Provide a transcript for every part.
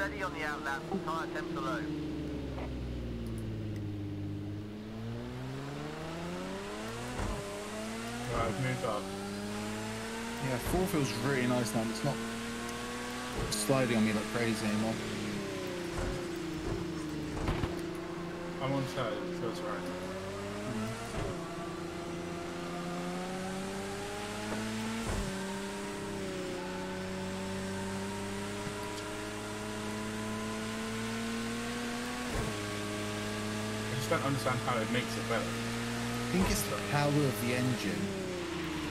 steady on the outlap. Tire temps are low. Right, I've moved up. Yeah, four feels really nice now. It's not sliding on me like crazy anymore. I'm on third, it feels right. I just don't understand how it makes it better. I think it's the power of the engine.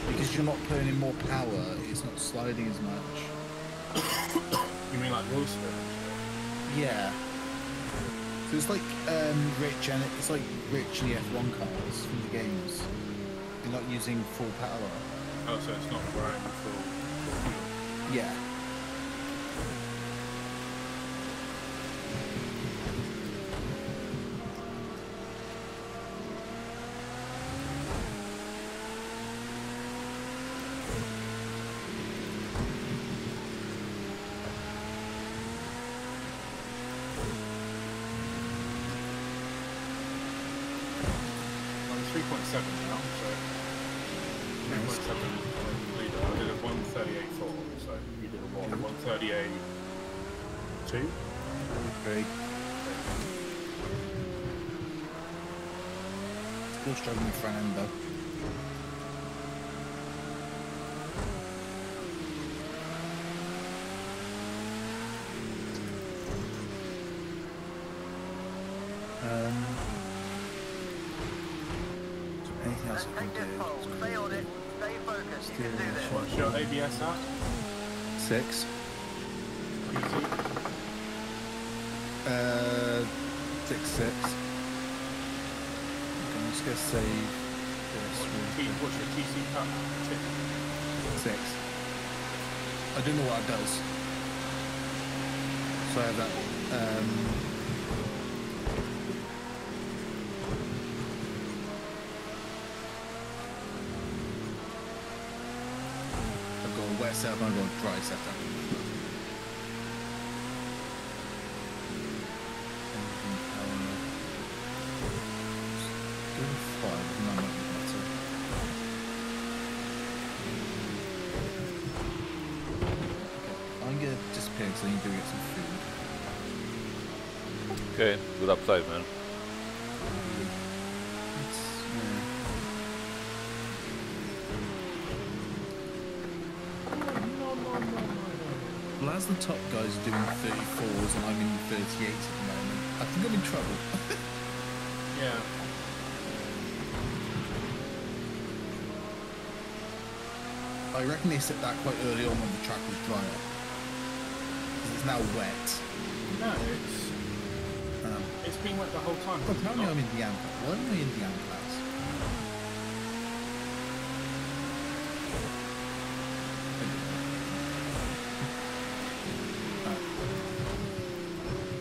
Because you're not putting in more power, it's not sliding as much. You mean like wheel spin? Yeah. So it's like um, rich and it's like rich the F1 cars from the games. You're not using full power. Oh, so it's not growing full. Yeah. Still struggling with front end though. Um, anything else I can do? Stay it. Stay focused. You can do this. What's your ABS at? Six. PC? Uh, six six. Okay, I'm just gonna save this with what's your TC cut? Six. I don't know what it does. So I have that. Um, I've got a wet setup and I've got a dry setup. Okay, good upside, man. Well, as the top guys are doing 34s and I'm in 38s at the moment, I think I'm in trouble. Yeah. I reckon they set that quite early on when the track was drier. 'Cause it's now wet. No, it's been wet the whole time. It's apparently not. I'm in the. Why am I in the?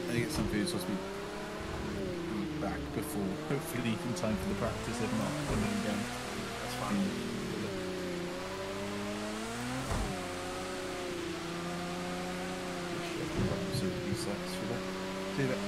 I get some food, so I'll be back before, hopefully in time for the practice, if not, then again. That's fine. These sets for that.